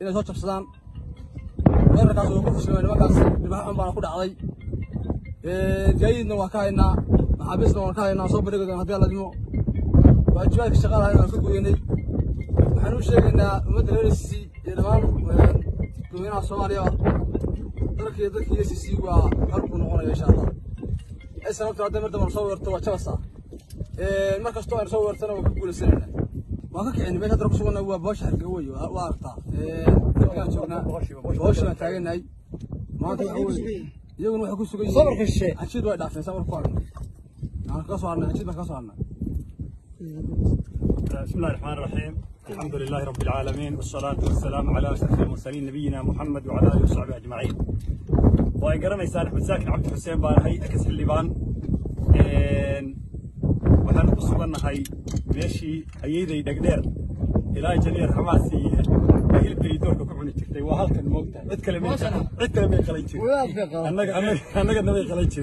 inay soo jabsadaan weerarkaas oo ku fashilmay nimankaas dhibax xun baana ku dhacday gaadiidna waa ka haynaa maxaabiisna waan ka haynaa soo bandhigayn haddii alla dimo waajibaadka shaqada hayn waan ka goynay waxaan u sheegaynaa ummadda reer SCC iyo dhammaan dadweynaha soomaaliya dalkii dadkii SCC waa buu noqonaya insha allah sababta hadda mar dambe soo weerto waa jabasa mar kastoo aynu soo weertana waan ku suganna أنا بسم الله الرحمن الرحيم الحمد لله رب العالمين والصلاة والسلام على أشرف المرسلين نبينا محمد وعلى آله وصحبه أجمعين. وأقرأنا يسار أحمد ساكن عبد الحسين بارهي أكس حليبان وحن أصبحنا هاي ماشي أي ذي دقدر إلى جنير حماسي هيل في دور كمان تكتي وهل كان موجود اتكلم اتكلم يا خليجي أنا أنا أنا قد نبي خليجي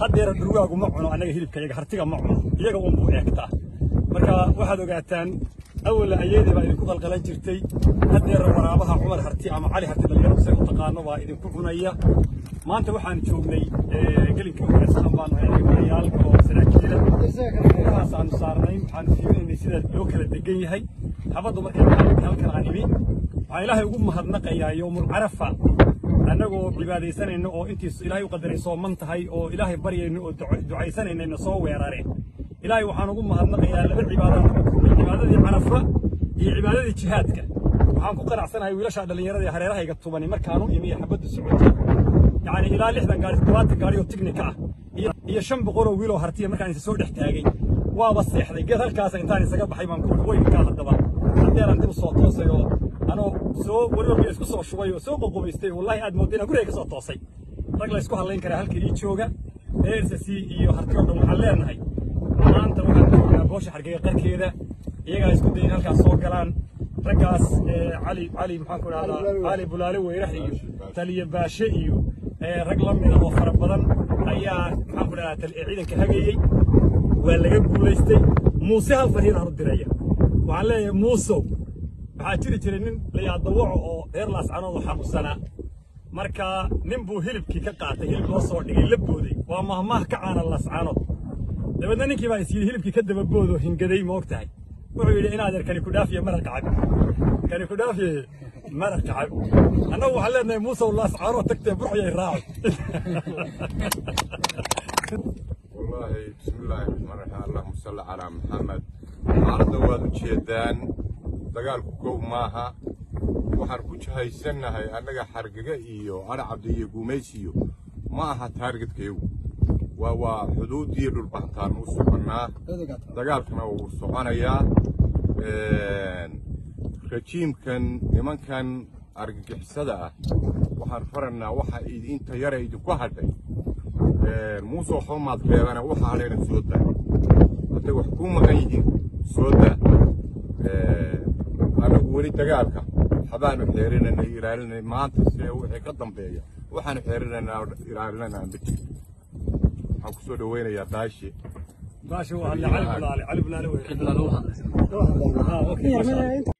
حد يرد دروع أقول معه أنا هيل في كذا هرتجا معه يجا أمبو أكتر مركا واحد وقعتان awal ayeeday baa idinku qalqalan jirtay haddeera waraabaha cumar harti ama cali harti dhalinyaro say u taqaano baa idinku cunaya maanta waxaan joognay gelinka horeesahan baan hayaalka oo saraakiila halkaas aanu saarnay waxaanu fiirinaynay sida loo kala degan yahay xabaddu markay halkan aan imi waxaan ilaahay ugu mahadnaqayaa yowmul carafa annagoo cibaadaysanayno oo intiis ilaahay u qadaray sooman tahay oo ilaahay baryayno oo ducaysanaynayna soo weerareen ilaahay waxaan ugu mahadnaqayaa laba cibaadada cibaadadii canafa iyo cibaadadii jihaadka. Waxaan ku qanacsanahay wiilashaa dhallinyarada ee hareerahayga tumani markaanu imiya xabaddu socotay yacni ilaa lixdan gaari toddobaatan gaari oo tignika ah iyo shan boqoloo wiiloo hartiya markaan isa soo dhex taagay. Waaba seexday geed halkaasa intaan isaga baxay baan ku weynikaa haddaba hadeeraan dib u soo toosay oo anoo soo weliba isku soo shubay oo soo qoqobaystay wallaahi aad moodda guriga ka soo toosay. Rag la isku hallayn karaa halka ii jooga eersasi iyo harti dhan waxaan leenahay maanta waxaan ka jognaa boosha xargeya qarkeeda. Iyagaa isku dayin halkaas soo galaan. Raggaas eh, cali cali maxaan ku idhahdaa? Cali bulaale weyrax iyo taliya baashe iyo eh, rag la mida oo fara badan ayaa maxaan ku idhahdaa ciidanka hagayey waa laga guulaystay muuse hal fariir aan u diraya. Waxaan leeyahay muusow waxaa jiri jiray nin layaadawaco oo reer laascanoodoo xanuunsanaa marka nin buu hilibkii ka qaatay hilib loo soo dhigay la booday waa mahmaah ka caana laascanood لأن هناك بايس يهلب كي كده ببودو هنقدي موقتاي وعي لي أنا ذكر كاني كدافي مرق عب كاني كدافي مرق عب أنا وحلا إن موسى والله سعره تكتب روح يا راعي والله بسم الله الرحمن الرحيم اللهم صل على محمد عرض واد شيدان دقال كوب ماها وحرق جهي سنة هاي أنا جا حرق جا إيو أنا عبد يجو ماشيو ماها تارجت كيو waa waa xuduuddii dhulbahantaan u soconnaa dagaalkana wuu soconayaa rajiimkan nimankan argagixisada ah waxaan farannaa waxa inta yara idinku hadhay. Muuse waxba maad reebana waxa hadhayna soo daa. Hadday wax kuu maqan yihiin soo daa. Anagu weli dagaalka waxbaanu xeerinanay ilaalinay maanta se wixii ka dambeeya. Waxaanu xeerinanaa ilaalinanaa ma jiro waxaan ku soo dhawaynayaa daashi baashi waa cali bulaale cali bulaale wey